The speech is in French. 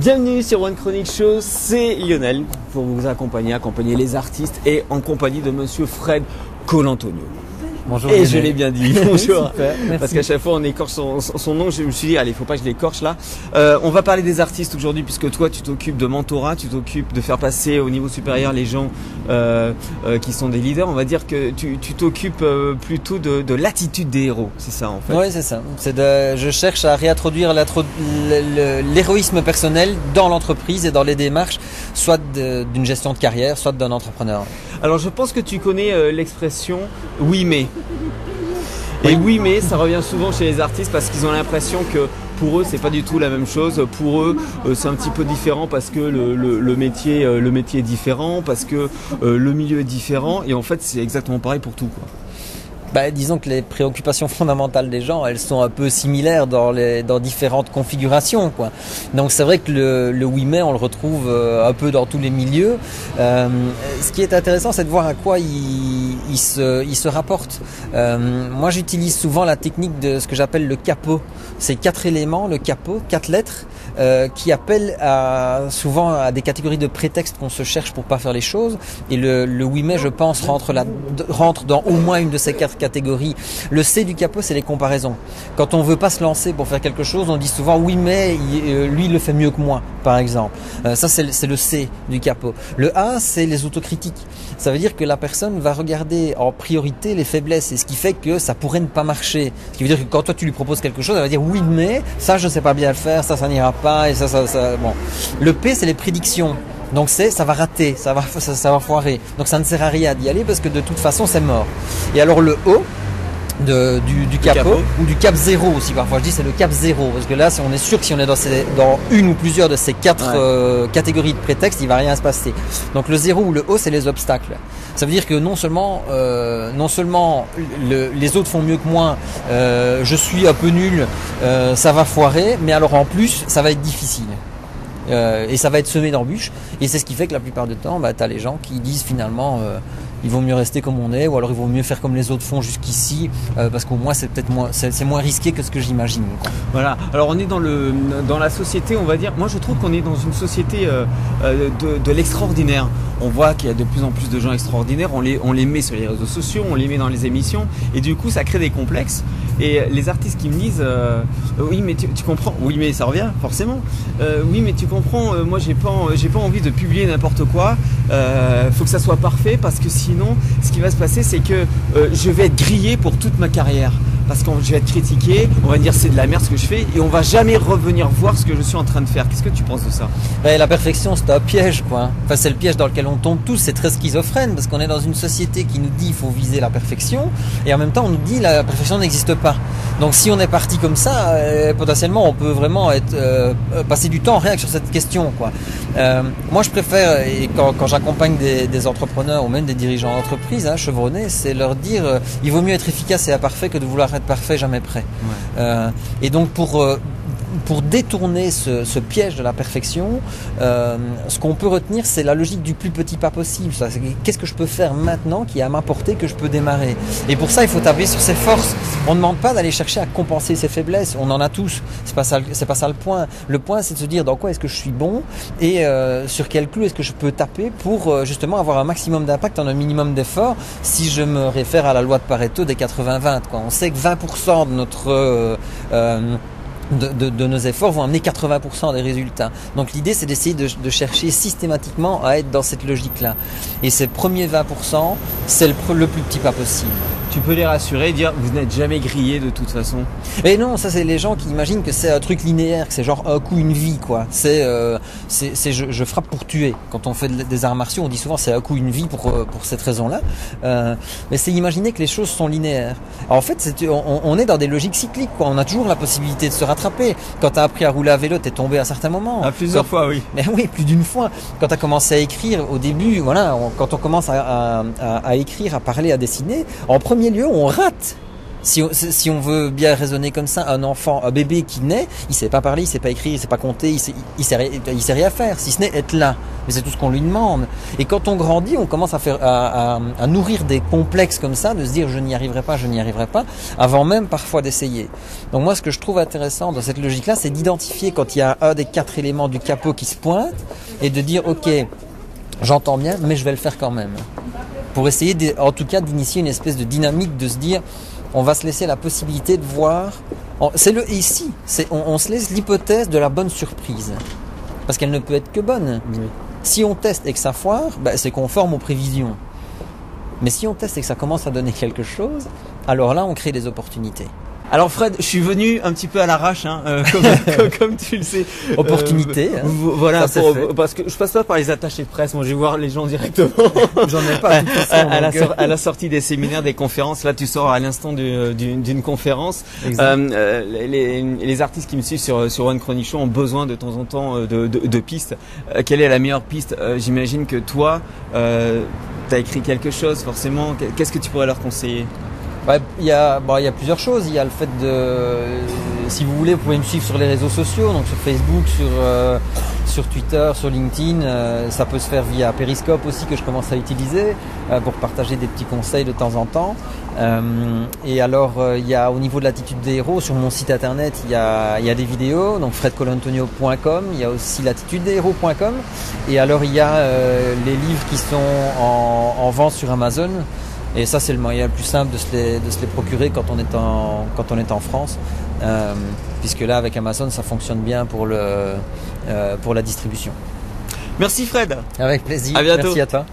Bienvenue sur One Chronic Show, c'est Lionel pour vous accompagner, accompagner les artistes et en compagnie de monsieur Fred Colantonio. Bonjour. Et je l'ai bien dit. Bonjour. Super. Parce qu'à chaque fois on écorche son, son nom, je me suis dit allez, faut pas que je l'écorche là. Euh, on va parler des artistes aujourd'hui puisque toi tu t'occupes de mentorat, tu t'occupes de faire passer au niveau supérieur les gens euh, euh, qui sont des leaders. On va dire que tu t'occupes plutôt de, de l'attitude des héros, c'est ça en fait. Oui, c'est ça. C'est de, je cherche à réintroduire l'héroïsme personnel dans l'entreprise et dans les démarches, soit d'une gestion de carrière, soit d'un entrepreneur. Alors je pense que tu connais euh, l'expression oui mais. Et oui mais ça revient souvent chez les artistes parce qu'ils ont l'impression que pour eux c'est pas du tout la même chose. Pour eux euh, c'est un petit peu différent parce que le, le- le métier euh, le métier est différent, parce que euh, le milieu est différent et en fait c'est exactement pareil pour tout quoi. Bah, disons que les préoccupations fondamentales des gens, elles sont un peu similaires dans, les, dans différentes configurations. Quoi. Donc c'est vrai que le, le oui mais on le retrouve euh, un peu dans tous les milieux. Euh, ce qui est intéressant, c'est de voir à quoi il, il, se, il se rapporte. Euh, moi, j'utilise souvent la technique de ce que j'appelle le capot. C'est quatre éléments, le capot, quatre lettres, euh, qui appellent à, souvent à des catégories de prétextes qu'on se cherche pour pas faire les choses. Et le, le oui mais, je pense, rentre, là, rentre dans au moins une de ces quatre Le C du capot, c'est les comparaisons. Quand on veut pas se lancer pour faire quelque chose, on dit souvent oui mais euh, lui il le fait mieux que moi, par exemple. Euh, ça c'est le- C du capot. Le A, c'est les autocritiques. Ça veut dire que la personne va regarder en priorité les faiblesses et ce qui fait que ça pourrait ne pas marcher. Ce qui veut dire que quand toi tu lui proposes quelque chose, elle va dire oui mais ça je sais pas bien le faire, ça ça n'ira pas et ça ça ça bon. Le P c'est les prédictions. Donc c'est ça va rater, ça va ça, ça va foirer. Donc ça ne sert à rien d'y aller parce que de toute façon c'est mort. Et alors le de, du, du capot, capot. ou du cap zéro aussi parfois je dis c'est le cap zéro parce que là si on est sûr que si on est dans, ces, dans une ou plusieurs de ces quatre Ouais. euh, catégories de prétextes il va rien se passer donc le zéro ou le haut c'est les obstacles ça veut dire que non seulement euh, non seulement le- les autres font mieux que moi euh, je suis un peu nul ça va foirer mais alors en plus ça va être difficile euh, et ça va être semé d'embûches. Et c'est ce qui fait que la plupart du temps, bah, tu as les gens qui disent finalement, euh, il vaut mieux rester comme on est, ou alors il vaut mieux faire comme les autres font jusqu'ici, euh, parce qu'au moins c'est peut-être moins, moins risqué que ce que j'imagine. Voilà. Alors on est dans la société, on va dire. Moi je trouve qu'on est dans une société euh, de l'extraordinaire. On voit qu'il y a de plus en plus de gens extraordinaires. On les met sur les réseaux sociaux, on les met dans les émissions, et du coup ça crée des complexes. Et les artistes qui me disent euh, oui mais tu, comprends, oui mais ça revient forcément. Euh, oui mais tu comprends, euh, moi j'ai pas pas envie de publier n'importe quoi. Faut que ça soit parfait parce que sinon ce qui va se passer c'est que je vais être grillé pour toute ma carrière parce que je vais être critiqué, on va dire c'est de la merde ce que je fais et on va jamais revenir voir ce que je suis en train de faire. Qu'est-ce que tu penses de ça? La perfection, c'est un piège, quoi. C'est le piège dans lequel on tombe tous. C'est très schizophrène parce qu'on est dans une société qui nous dit il faut viser la perfection et en même temps on nous dit la perfection n'existe pas. Donc si on est parti comme ça, euh, potentiellement on peut vraiment être euh, euh, passer du temps rien que sur cette question, quoi. Euh, moi, je préfère et quand, quand j'accompagne des, des entrepreneurs ou même des dirigeants d'entreprise, hein, chevronnés, c'est leur dire il vaut mieux être efficace et imparfait que de vouloir être parfait jamais prêt. Et donc pour pour détourner ce, ce piège de la perfection, euh, ce qu'on peut retenir, c'est la logique du plus petit pas possible. Qu'est-ce que je peux faire maintenant qui est à ma portée que je peux démarrer Et pour ça, il faut taper sur ses forces. On ne demande pas d'aller chercher à compenser ses faiblesses. On en a tous. C'est pas ça. pas ça le point. Le point, c'est de se dire dans quoi est-ce que je suis bon et euh, sur quel clou est-ce que je peux taper pour euh, justement avoir un maximum d'impact en un minimum d'effort. Si je me réfère à la loi de Pareto des 80-20, quoi. On sait que 20% de notre euh, euh, de, de- de nos efforts vont amener 80% des résultats. Donc l'idée c'est d'essayer de, de chercher systématiquement à être dans cette logique-là. Et ces premiers 20%, c'est le, le plus petit pas possible. Tu peux les rassurer et dire vous n'êtes jamais grillé de toute façon. Et non, ça c'est les gens qui imaginent que c'est un truc linéaire, que c'est genre un coup une vie quoi. C'est euh, c'est je, je frappe pour tuer. Quand on fait de- des arts martiaux, on dit souvent c'est un coup une vie pour euh, pour cette raison-là. Euh, mais c'est imaginer que les choses sont linéaires. Alors, en fait, c'est on, on est dans des logiques cycliques quoi. On a toujours la possibilité de se rattraper. Quand tu as appris à rouler à vélo, t'es tombé à certains moments. À plusieurs Quand- fois, oui. mais oui, plus d'une fois. Quand tu as commencé à écrire, au début, voilà, on- quand on commence à, à- à- à écrire, à parler, à dessiner, en premier lieu, on rate. Si, on- veut bien raisonner comme ça, un enfant, un bébé qui naît, il sait pas parler, il sait pas écrire, il sait pas compter, il sait, sait, il sait rien faire, si ce n'est être là. Mais c'est tout ce qu'on lui demande. Et quand on grandit, on commence à faire, à, à- à nourrir des complexes comme ça, de se dire je n'y arriverai pas, je n'y arriverai pas, avant même parfois d'essayer. Donc moi, ce que je trouve intéressant dans cette logique-là, c'est d'identifier quand il y a un des quatre éléments du capot qui se pointe et de dire ok, j'entends bien, mais je vais le faire quand même pour essayer, de- en tout cas, d'initier une espèce de dynamique, de se dire, on va se laisser la possibilité de voir. C'est le ici, on, on se laisse l'hypothèse de la bonne surprise, parce qu'elle ne peut être que bonne. Si on teste et que ça foire, bah, c'est conforme aux prévisions. Mais si on teste et que ça commence à donner quelque chose, alors là, on crée des opportunités. Alors Fred, je suis venu un petit peu à l'arrache, hein, euh, comme, comme, comme tu le sais. Opportunité, Euh, hein. vo- voilà, Ça, pour- fait. parce que je passe pas par les attachés de presse. Moi, je vais voir les gens directement. J'en ai pas. de toute façon, à, la à sortie des séminaires, des conférences, là tu sors à l'instant du- d'une conférence. Euh, euh, les, les artistes qui me suivent sur, sur One Chronic Show ont besoin de temps en temps euh, de, de, de pistes. Euh, quelle est la meilleure piste? Euh, J'imagine que toi, euh, tu as écrit quelque chose forcément. Qu'est-ce que tu pourrais leur conseiller? Il y a, il y a plusieurs choses. Il y a le fait de, si vous voulez, vous pouvez me suivre sur les réseaux sociaux, donc sur Facebook, sur euh, sur Twitter, sur LinkedIn. Euh, ça peut se faire via Periscope aussi que je commence à utiliser euh, pour partager des petits conseils de temps en temps. Et alors, il y a au niveau de l'attitude des héros sur mon site internet, il y a il y a des vidéos, donc fredcolantonio.com. Il y a aussi l'attitudedeshéros.com. Et alors, il y a les livres qui sont en vente sur Amazon. Et ça, c'est le moyen le plus simple de se les, de se les procurer quand on est en, quand on est en France. Euh, puisque là, avec Amazon, ça fonctionne bien pour, le, euh, pour la distribution. Merci Fred. Avec plaisir. À bientôt. Merci à toi.